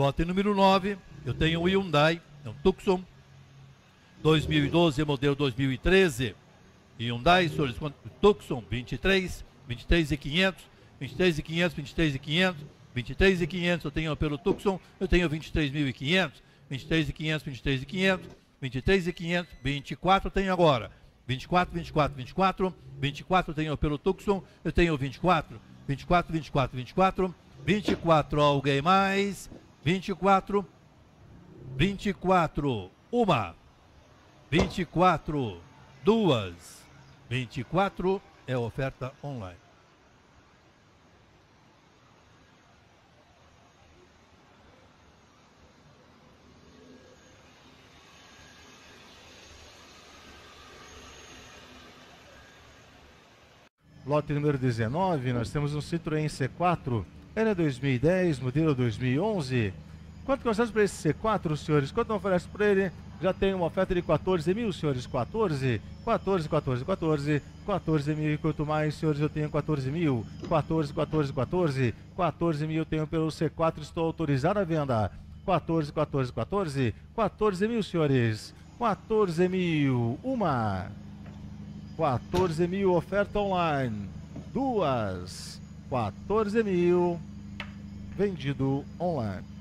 Lote número 9, eu tenho um Hyundai, é um Tucson 2012, modelo 2013. Hyundai, senhores, Tucson 23, 23 e 500, 23 e 500, 23 e 500, 23 e 500 eu tenho pelo Tucson, eu tenho 23.500, 23 e 500, 23 e 500, 23 e 500, 24 eu tenho agora. 24, 24, 24, 24 eu tenho pelo Tucson, eu tenho 24, 24, 24, 24, 24 alguém mais, 24, 24, uma, 24, duas, 24 é oferta online. Lote número 19, nós temos um Citroën C4, era 2010, modelo 2011. Quanto gostamos para esse C4, senhores? Quanto oferece para ele? Já tem uma oferta de 14 mil, senhores. 14, 14, 14, 14, 14 mil. E quanto mais, senhores, eu tenho 14 mil. 14, 14, 14, 14 mil eu tenho pelo C4. Estou autorizado à venda. 14, 14, 14, 14 mil, senhores. 14 mil. Uma. 14 mil oferta online. Duas. 14 mil. Vendido online.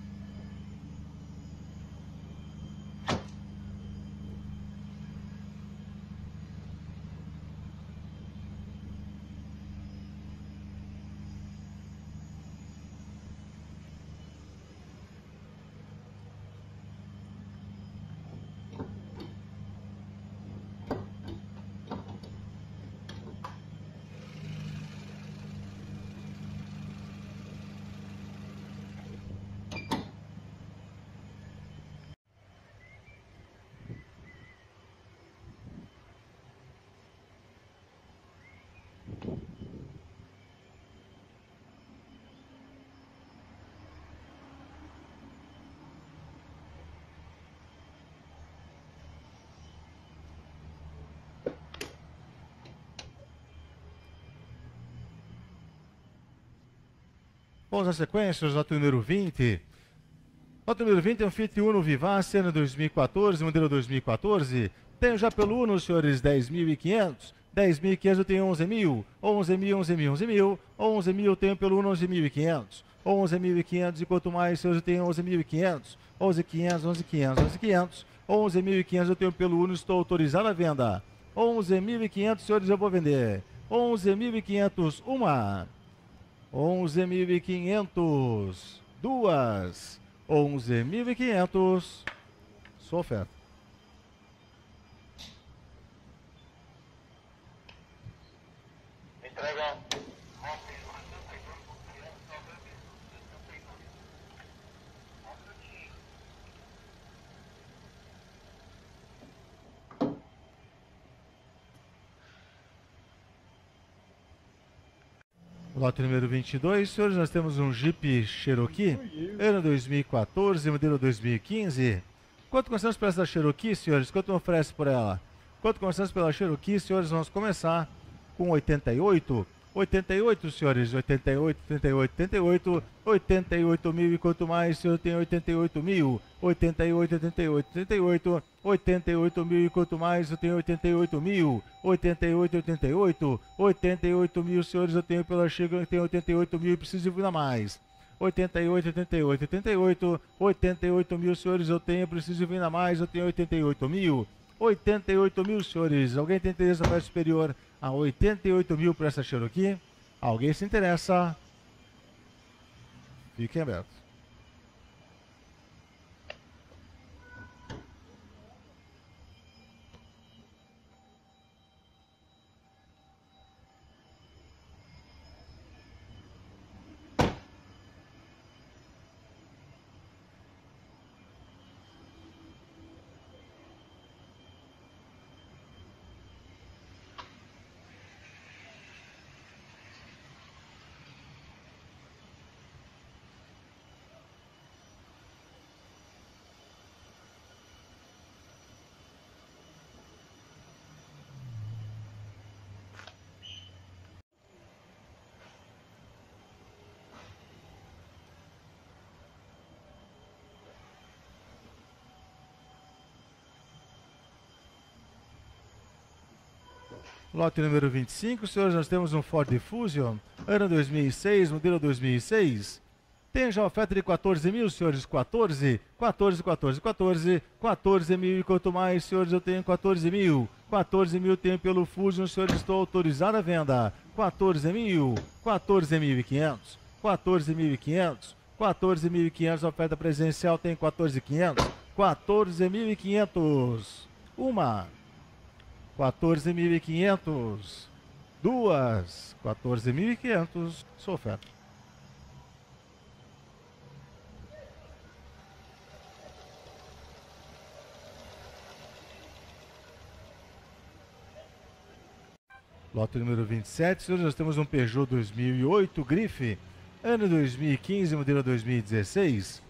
Vamos à sequência, lote número 20. Lote número 20 é um Fiat Uno Vivace, ano 2014, modelo 2014. Tenho já pelo Uno, senhores, 10.500. 10.500 eu tenho 11.000. 11.000, 11.000, 11.000. 11.000 eu tenho pelo Uno 11.500. 11.500 e quanto mais, senhores, eu tenho 11.500. 11.500, 11.500, 11.500. 11.500 eu tenho pelo Uno, estou autorizado à venda. 11.500, senhores, eu vou vender. 11.500, uma. 11.500. Duas. 11.500. Sua oferta. Lote número 22, senhores, nós temos um Jeep Cherokee, ano 2014, modelo 2015. Quanto gostamos por essa Cherokee, senhores? Quanto oferece por ela? Quanto gostamos pela Cherokee, senhores? Vamos começar com 88. 88, senhores, 88, 88, 88, 88 mil e quanto mais, senhor, tem 88 mil, 88, 88, 88, 88 mil e quanto mais, eu tenho 88 mil, 88, 88, 88 mil, senhores, eu tenho pela chega, eu tenho 88 mil e preciso de mais. 88, 88, 88, 88 mil, senhores, eu tenho, preciso vir a mais, eu tenho 88 mil, 88 mil, senhores. Alguém tem interesse na superior a 88 mil para essa Cherokee? Alguém se interessa? Fiquem abertos. Lote número 25, senhores, nós temos um Ford Fusion, ano 2006, modelo 2006. Tem já oferta de 14 mil, senhores, 14, 14, 14, 14, 14 mil e quanto mais, senhores, eu tenho 14 mil. 14 mil tenho pelo Fusion, senhores, estou autorizado à venda. 14 mil, 14.500, 14.500, 14.500, oferta presencial tem 14.500, 14.500. Uma, 14.500. Duas, 14.500. Sua oferta. Lote número 27, senhores, nós temos um Peugeot 2008 Grife, ano 2015, modelo 2016.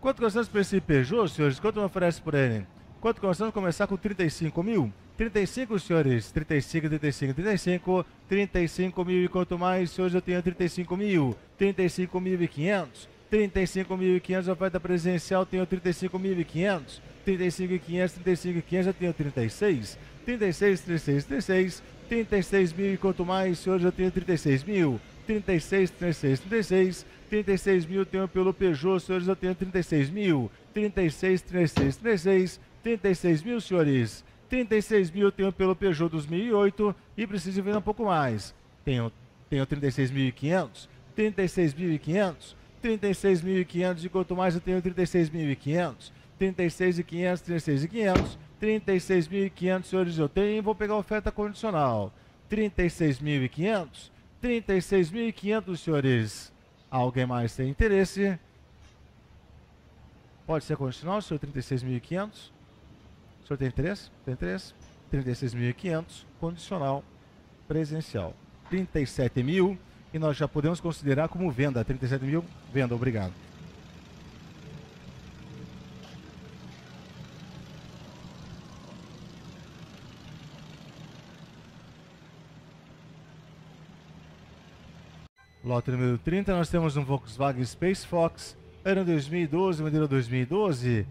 Quanto gostamos por esse Peugeot, senhores? Quanto me oferece por ele? Quanto gostamos começar com 35 mil? 35, senhores. 35, 35, 35. 35 mil e quanto mais, senhores, eu tenho 35 mil. 35 mil e 500. 35 mil e 500, oferta presencial, tenho 35 mil e 500. 35 e 500, 35 e 500, já tenho 36. 36, 36, 36. 36 mil e quanto mais, senhores, eu tenho 36 mil. 36, 36, 36. 36 mil tenho pelo Peugeot, senhores, eu tenho 36 mil. 36, 36, 36. 36 mil, senhores. 36 mil tenho pelo Peugeot 2008 e preciso vender um pouco mais. Tenho, tenho 36.500, 36.500, 36.500 e quanto mais eu tenho 36.500, 36.500, 36.500. 36.500, senhores, eu tenho. Vou pegar oferta condicional. 36.500. 36.500, senhores. Alguém mais tem interesse? Pode ser condicional, senhor 36.500. O senhor tem interesse? Tem interesse? 36.500, condicional, presencial. 37 mil e nós já podemos considerar como venda. 37 mil, venda, obrigado. Lote número 30, nós temos um Volkswagen Space Fox, ano 2012, modelo 2012.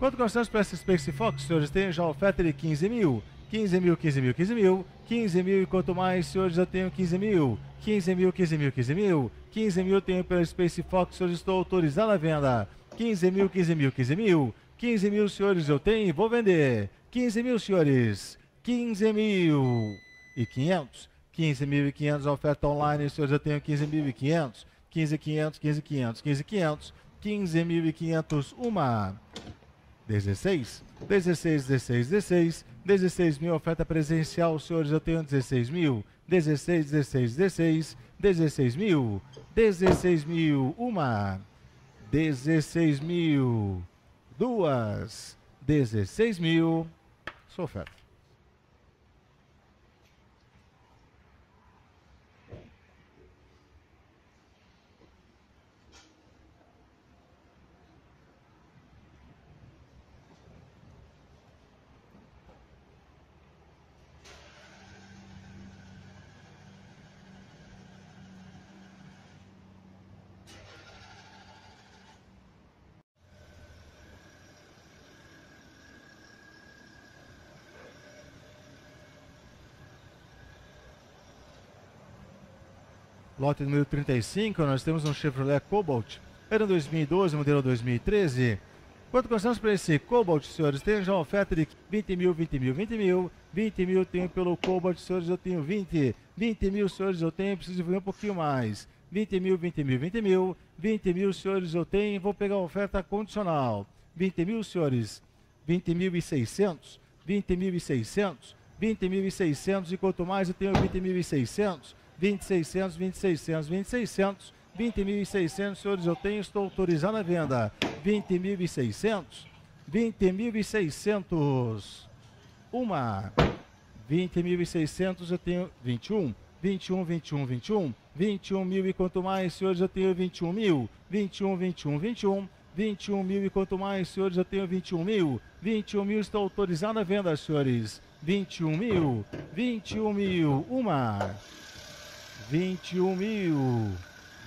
Quanto nós temos para essa Space Fox, senhores? Tem já oferta de 15 mil. 15 mil, 15 mil, 15 mil. 15 mil e quanto mais, senhores, eu tenho 15 mil. 15 mil, 15 mil, 15 mil. 15 mil tenho pela Space Fox, senhores, estou autorizado a venda. 15 mil, 15 mil, 15 mil. 15 mil, senhores, eu tenho, vou vender. 15 mil, senhores. 15 mil e 500. 15.500 oferta online, senhores, eu tenho 15.500, 15.500, 15.500, 15.500, 15.500, uma, 16, 16, 16, 16, 16 mil oferta presencial, senhores, eu tenho 16 mil, 16, 16, 16, 16 mil, 16 mil, uma, 16 mil, duas, 16 mil, sua oferta. Lote número 35, nós temos um Chevrolet Cobalt, ano 2012, modelo 2013. Quanto gostamos para esse Cobalt, senhores? Tem já uma oferta de 20 mil, 20 mil, 20 mil. 20 mil tenho pelo Cobalt, senhores, eu tenho 20. 20 mil, senhores, eu tenho, preciso ver um pouquinho mais. 20 mil, 20 mil, 20 mil. 20 mil, senhores, eu tenho, vou pegar a oferta condicional. 20 mil, senhores, 20 mil e 600. 20 mil e 600. 20 mil e 600 e quanto mais eu tenho 20 mil e 600. 2600, 2600, 2600, 20.600, senhores, eu tenho, estou autorizando a venda. 20.600, 20.600, uma, 20.600, eu tenho 21, 21, 21, 21, 21 mil e quanto mais, senhores, eu tenho 21 mil, 21, 21, 21, 21 mil e quanto mais, senhores, eu tenho 21 mil, 21 mil, estou autorizado a venda, senhores, 21 mil, 21 mil, uma, 21 mil.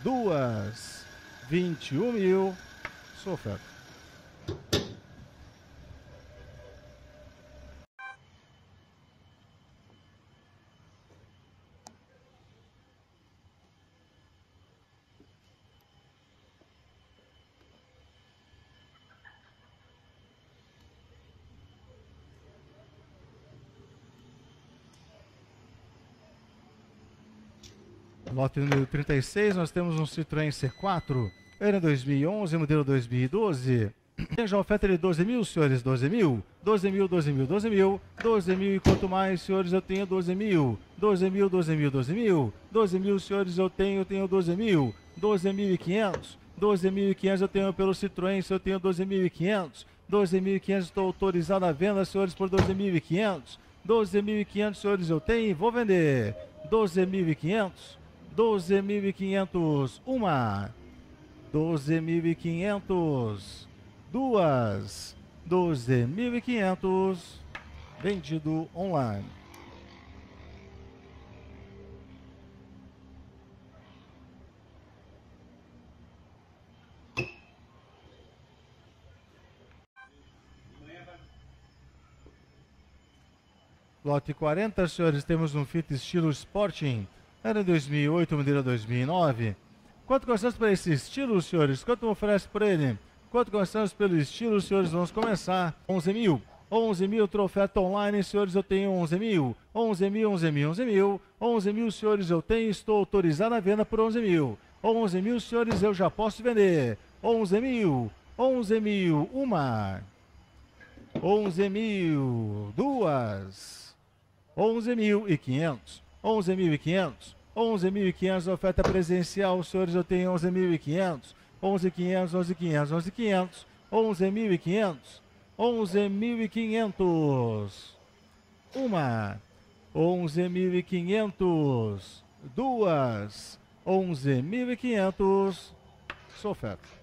Duas. 21 mil. Sua oferta. Lote número 36, nós temos um Citroën C4, ano 2011, modelo 2012. Tem já oferta de 12 mil, senhores, 12 mil, 12 mil, 12 mil, 12 mil, 12 mil e quanto mais, senhores, eu tenho 12 mil, 12 mil, 12 mil, 12 mil, 12 mil, senhores, eu tenho, eu tenho 12 mil, 12 mil e 500, 12 mil e 500 eu tenho pelo Citroën, se eu tenho 12 mil e 500, 12 mil e 500 estou autorizado a venda, senhores, por 12 mil e 500, 12 mil e 500, senhores, eu tenho e vou vender, 12 mil e 500, 12 mil e 500, uma, 12 mil e 500, duas, 12.500, vendido online. Lote 40, senhores, temos um Fit estilo Sporting, era 2008, modelo 2009. Quanto gostamos para esse estilo, senhores? Quanto oferece por ele? Quanto gostamos pelo estilo, senhores, vamos começar. 11 mil. 11 mil, trofeta online, senhores, eu tenho 11 mil. 11 mil, 11 mil, 11 mil. 11 mil, senhores, eu tenho, estou autorizado a venda por 11 mil. 11 mil, senhores, eu já posso vender. 11 mil, 11 mil, uma. 11 mil, duas. 11 mil e 500. 11 mil e 500. 11 mil e 500, oferta presencial, senhores, eu tenho 11 mil e 500. 11.500, 11.500, 11.500, 11.500, 11.500. Uma, 11.500, duas, 11.500. Sua oferta.